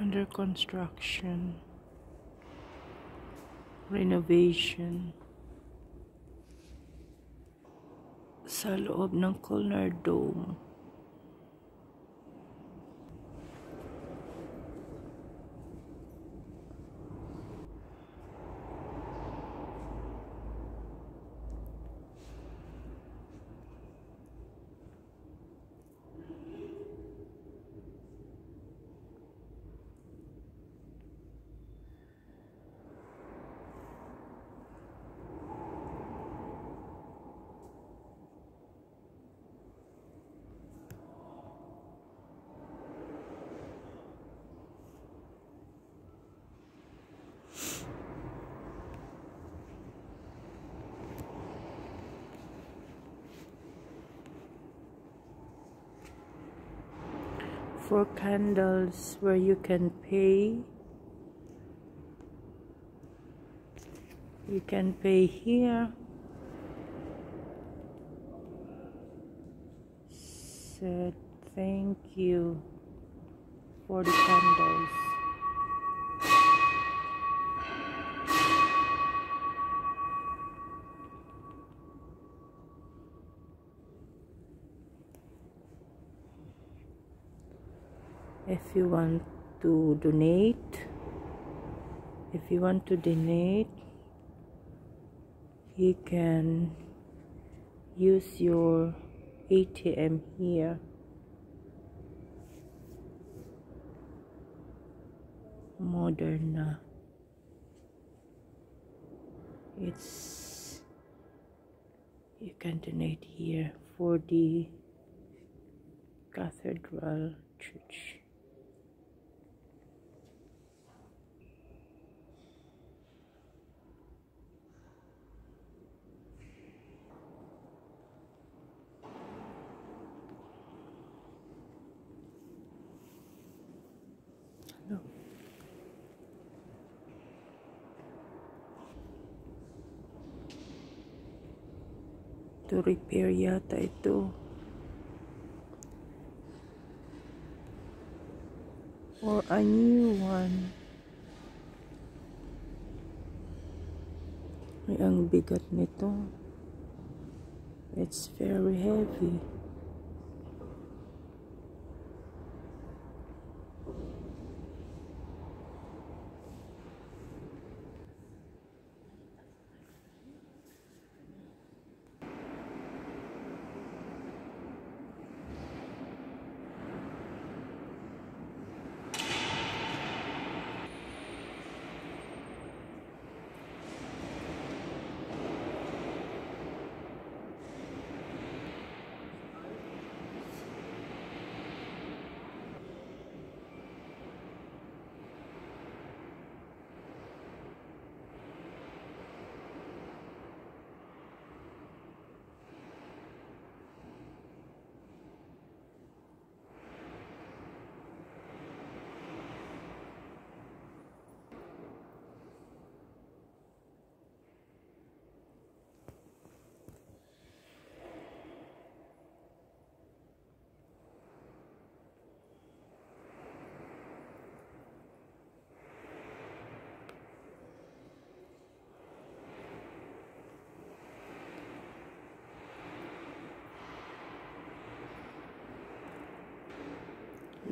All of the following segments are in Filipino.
under construction renovation sa loob ng Colnar Dome for candles where you can pay. You can pay here. Said thank you for the candles if you want to donate if you want to donate you can use your ATM here. Moderna. It's you can donate here for the cathedral church To repair yata ito. Or a new one. Ay, ang bigat nito. It's very heavy.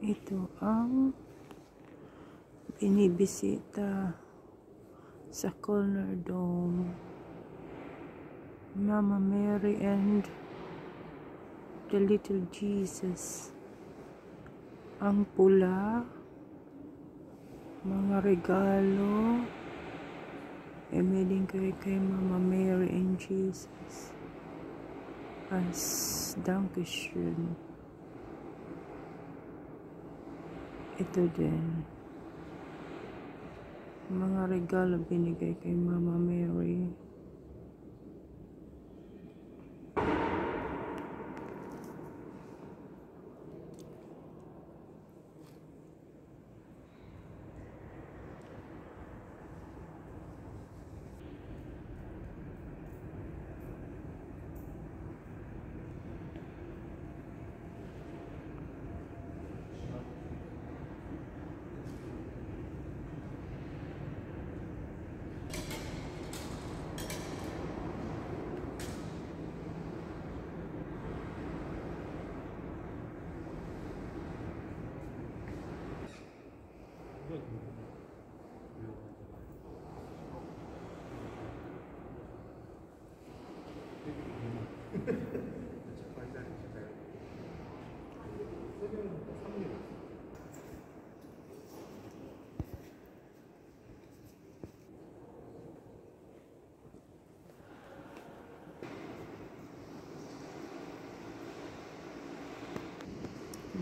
Ito ang binibisita sa Colner Dome. Mama Mary and the little Jesus. Ang pula, mga regalo, Emiling kay kay Mama Mary and Jesus. As Dankeschön. Ito din. Mga regalo binigay kay Mama Mary.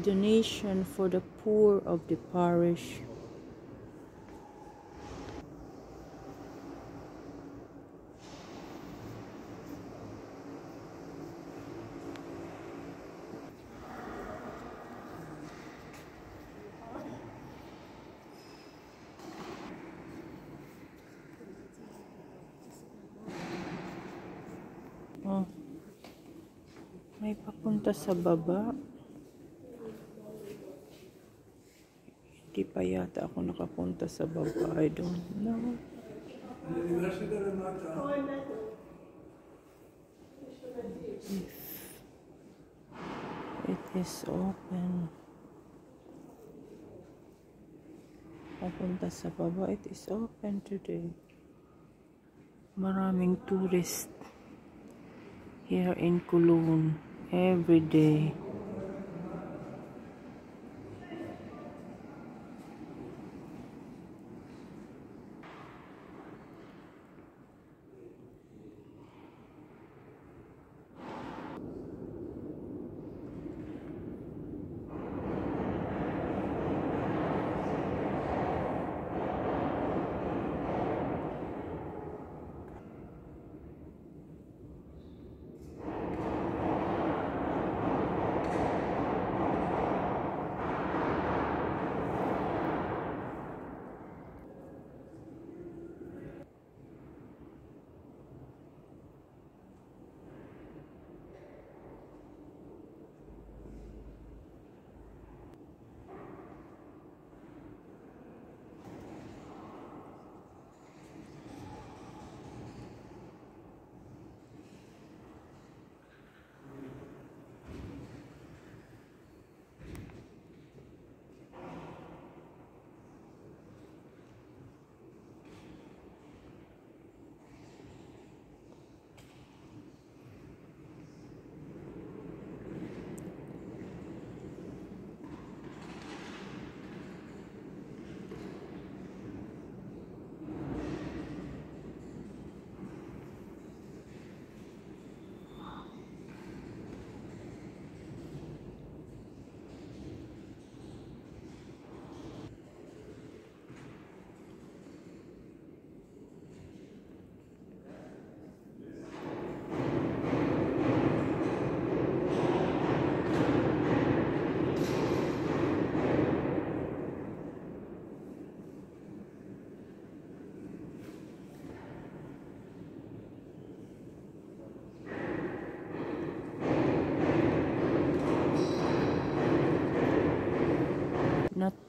Donation for the poor of the parish. Papunta sa baba. Hindi pa yata ako nakapunta sa baba. I don't know. It is open. Papunta sa baba. It is open today. Maraming tourist here in Cologne every day.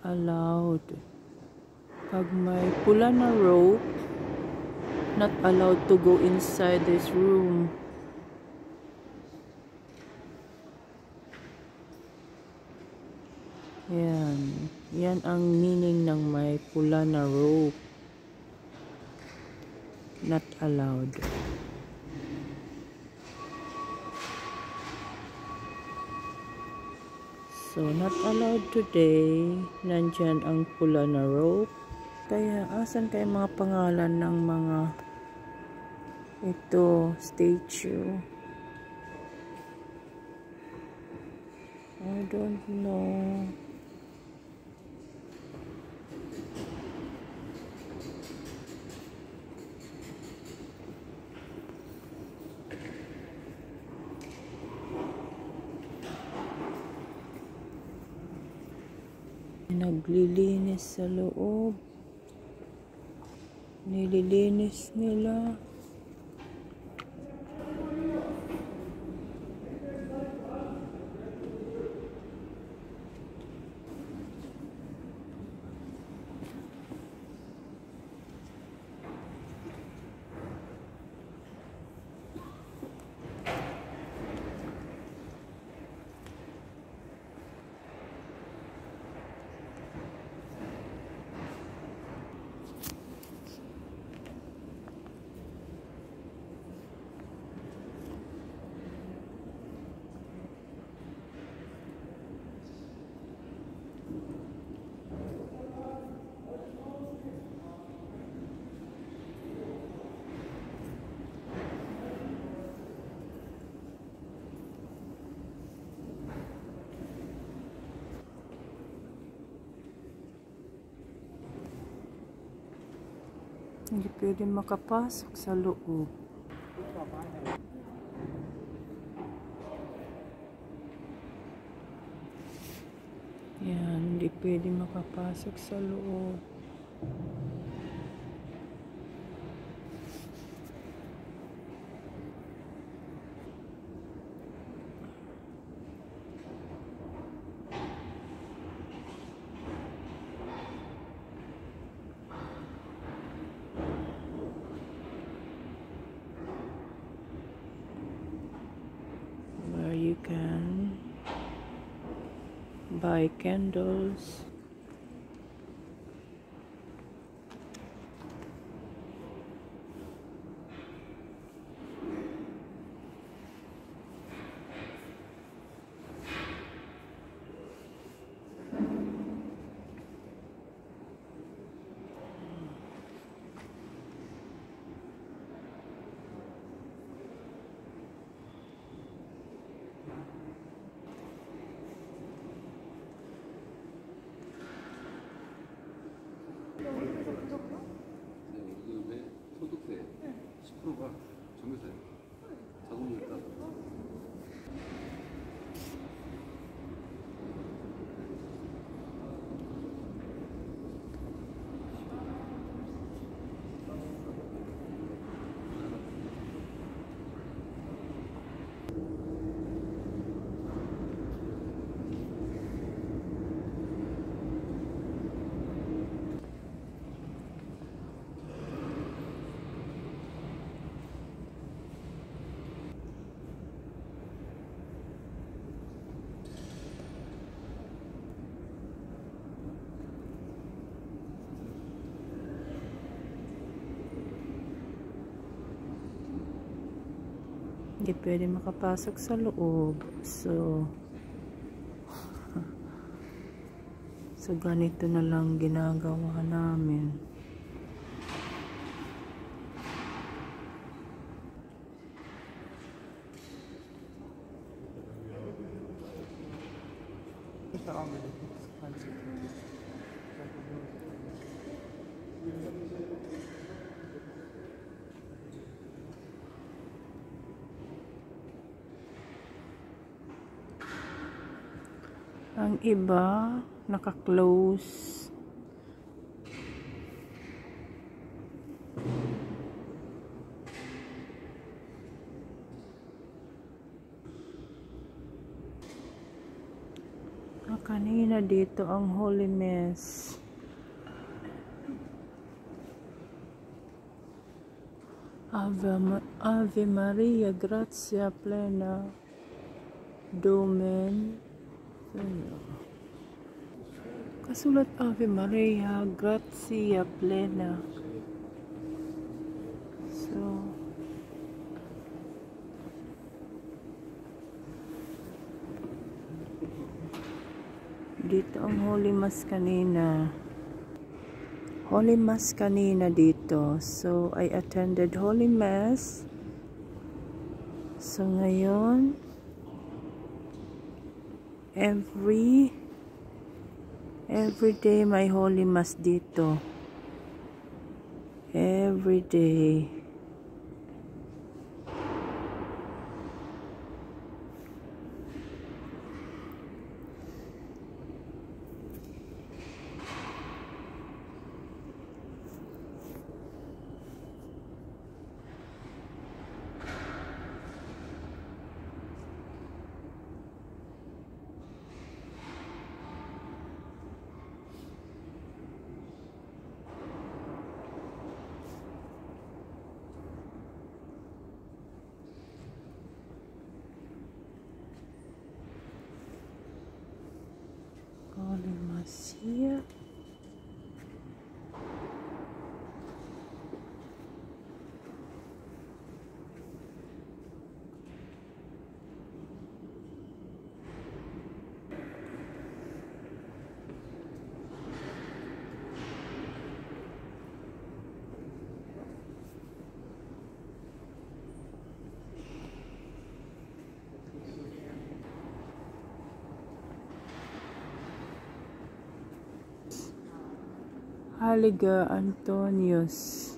Allowed. Pag may pula na rope, not allowed to go inside this room. Yan. Yan ang meaning ng may pula na rope. Not allowed. So, not allowed today. Nandyan ang pula na rope. Kaya, asan kay mga pangalan ng mga ito, statue? I don't know. Naglilinis sa loob. Nililinis nila. Hindi pwede makapasok sa loob. Yan, hindi pwede makapasok sa loob. Buy candles. Hindi pwede makapasok sa loob. So, so ganito na lang ginagawa namin. Ang iba, naka-close. Ah, kanina dito ang Holy Mass. Ave, Ave Maria, gratia plena, Domen, Kasulat Ave Maria, gratia plena. So, Dito ang Holy Mass kanina. Holy Mass kanina dito. So, I attended Holy Mass. So, ngayon, every every day may Holy Mass dito. Every day. Haliga Antonius.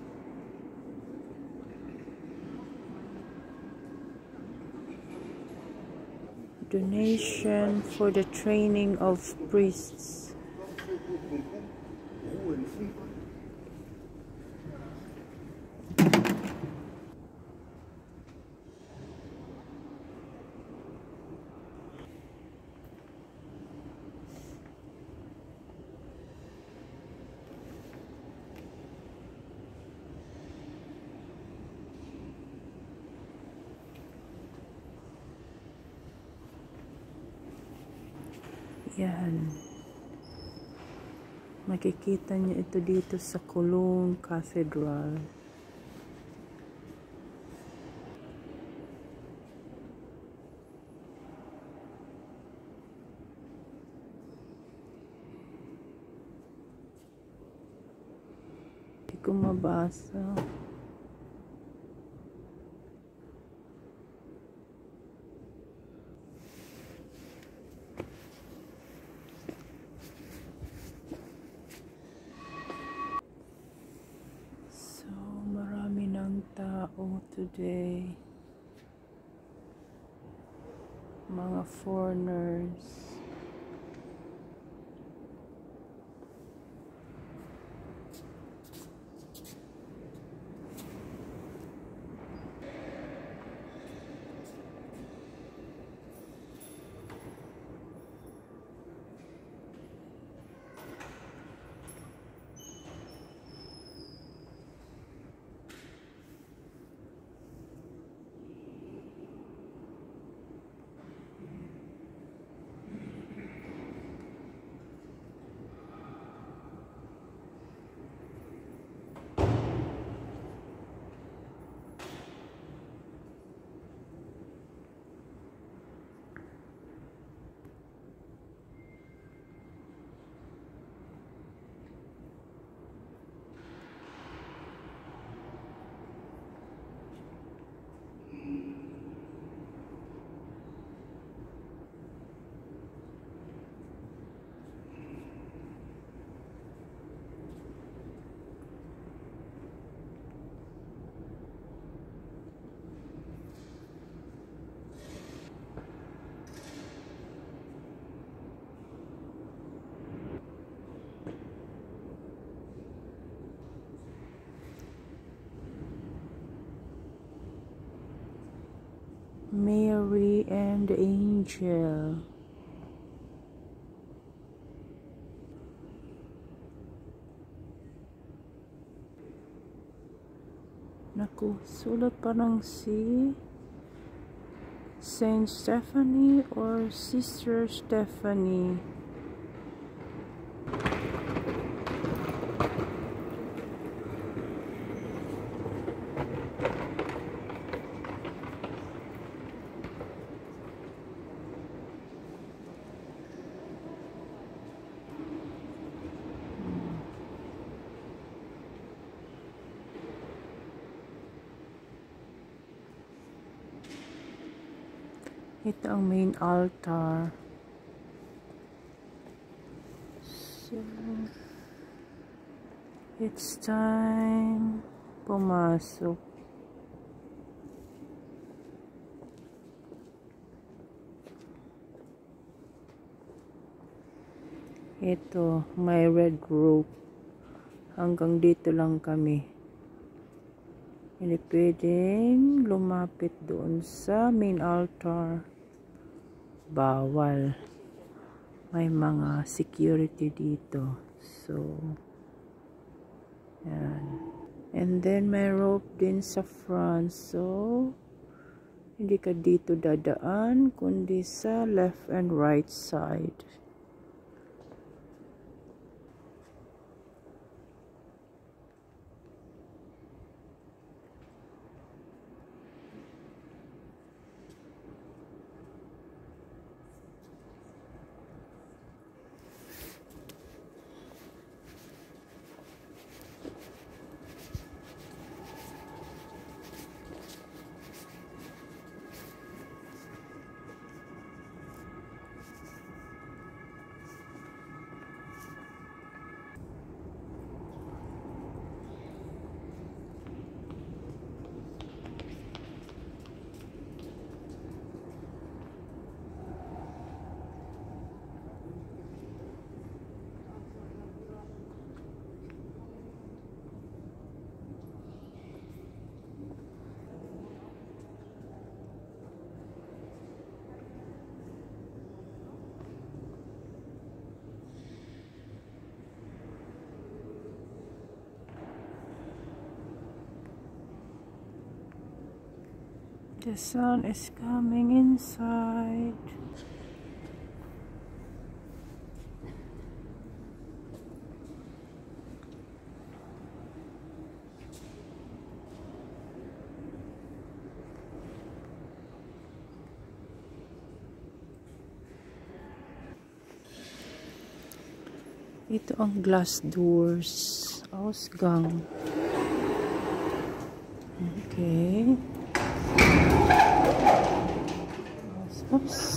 Donation for the training of priests. Makikita niyo ito dito sa Cologne Cathedral. Hindi ko. Mary and the angel. Naku, sulat parang si Saint Stephanie or Sister Stephanie. Ito ang main altar. So, it's time pumasok. Ito, may red rope. Hanggang dito lang kami. Hindi pwedeng lumapit doon sa main altar. Bawal. May mga security dito. So, yan. And then, may rope din sa front. So, hindi ka dito dadaan, kundi sa left and right side. The sun is coming inside. Ito ang glass doors. Ausgang. Okay. Oops.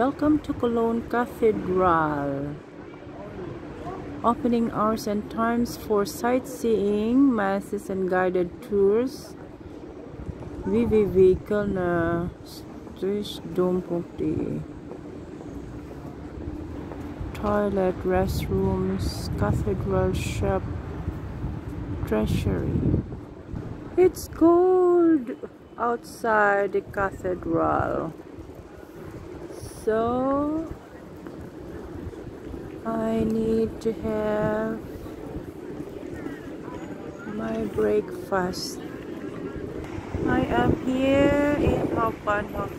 Welcome to Cologne Cathedral. Opening hours and times for sightseeing, masses and guided tours. www.kölner Toilet, restrooms, cathedral shop, treasury. It's cold outside the cathedral. So I need to have my breakfast. I am here in Hauptbahnhof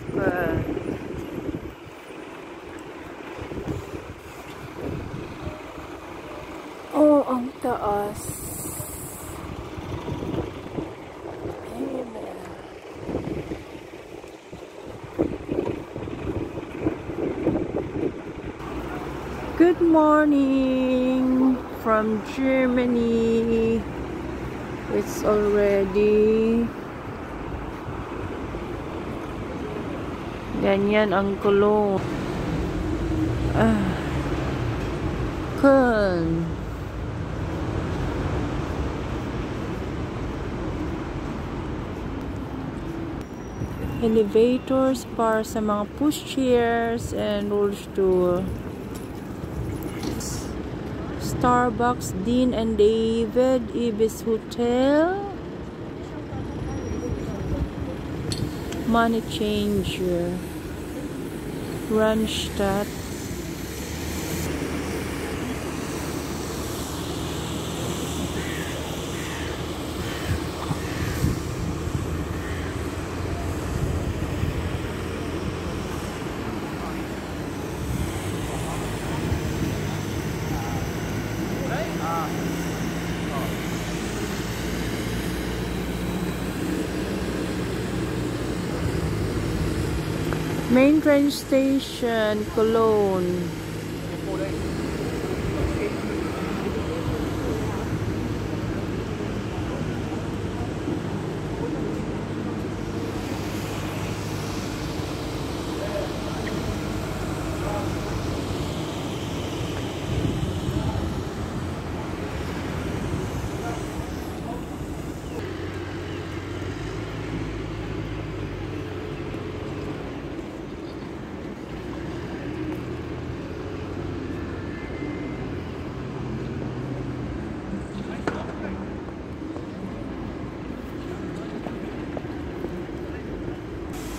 Oh, ang taas. Amen. Good morning from Germany. It's already Ganyan ang kulong. Ah. Köln. elevators para sa mga pushchairs and also Starbucks, Dean and David, Ibis Hotel, Money Changer, Randstad, Main train station, Cologne.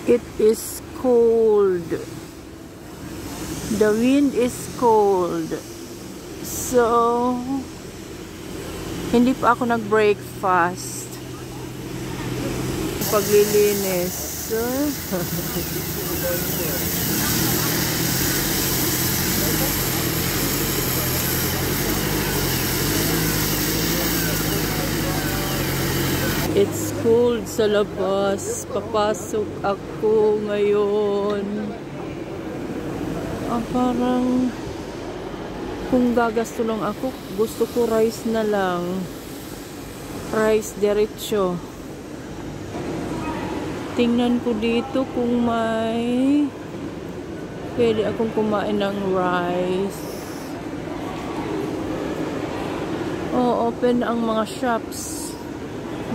It is cold. The wind is cold. So, hindi pa ako nag-breakfast. Paglilinis. cold sa labas. Papasok ako ngayon. Ah, parang kung gagasto lang ako, gusto ko rice na lang. Rice diretso. Tingnan ko dito kung may pwede akong kumain ng rice. Oh, open ang mga shops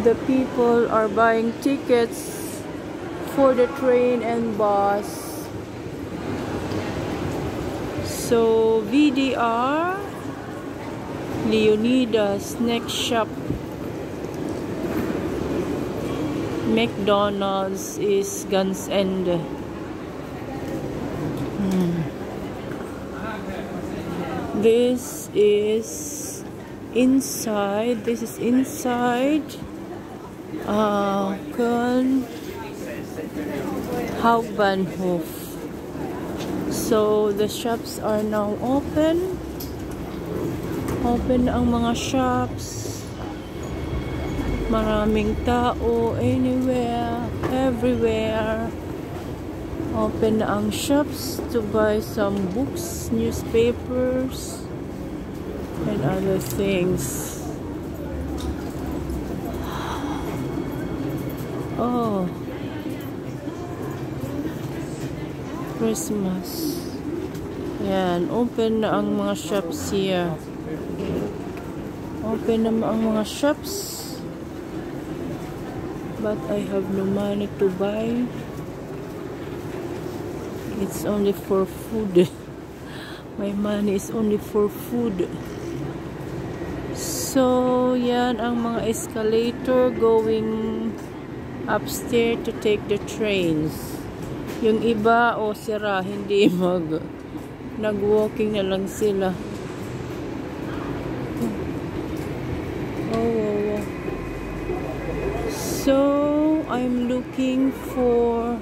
the people are buying tickets for the train and bus. So, VDR, Leonidas, next shop. McDonald's is Guns End. Hmm. This is inside. This is inside. Uh, Köln Hauptbahnhof. So, the shops are now open. Open ang mga shops. Maraming tao anywhere, everywhere. Open ang shops to buy some books, newspapers, and other things. Oh. Christmas. Yan. Open na ang mga shops here. Open na ang mga shops. But I have no money to buy. It's only for food. My money is only for food. So, yan ang mga escalator going upstairs to take the trains. Yung iba o oh, sira, hindi mag nag-walking na lang sila. Oh, oh. So, I'm looking for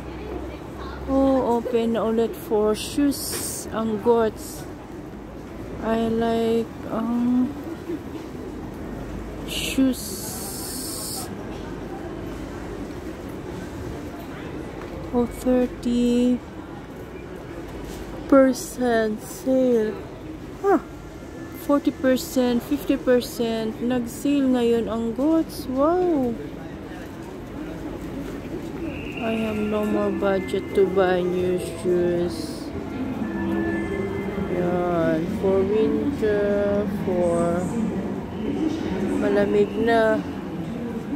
oh, open ulit for shoes ang goats. I like um shoes o 30 percent sale. Ah 40 percent 50 percent nag sale ngayon ang goods wow! I have no more budget to buy new shoes. Yan for winter for malamig na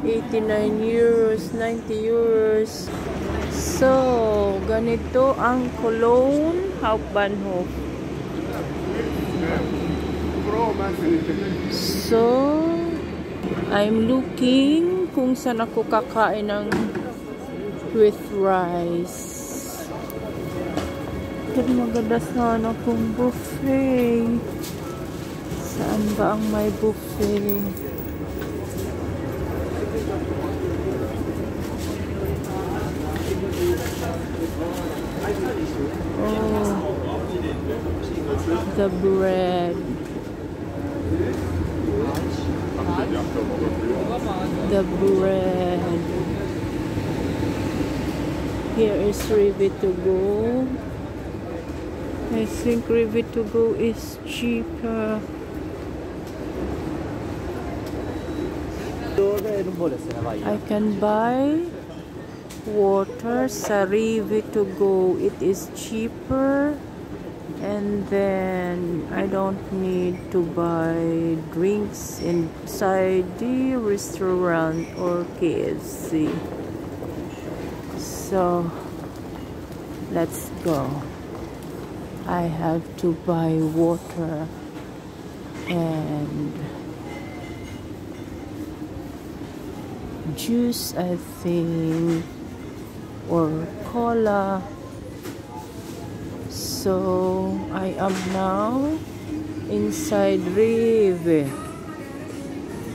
89 euros 90 euros So, ganito ang Cologne Hauptbahnhof. So, I'm looking kung saan ako kakain ng with rice. Pero maganda sana kung buffet. Saan ba ang may buffet? Oh, the bread. The bread. Here is ready to go. I think ready to go is cheaper. I can buy water Sarivi to go it is cheaper and then I don't need to buy drinks inside the restaurant or KFC so let's go. I have to buy water and juice I think or cola so I am now inside Rive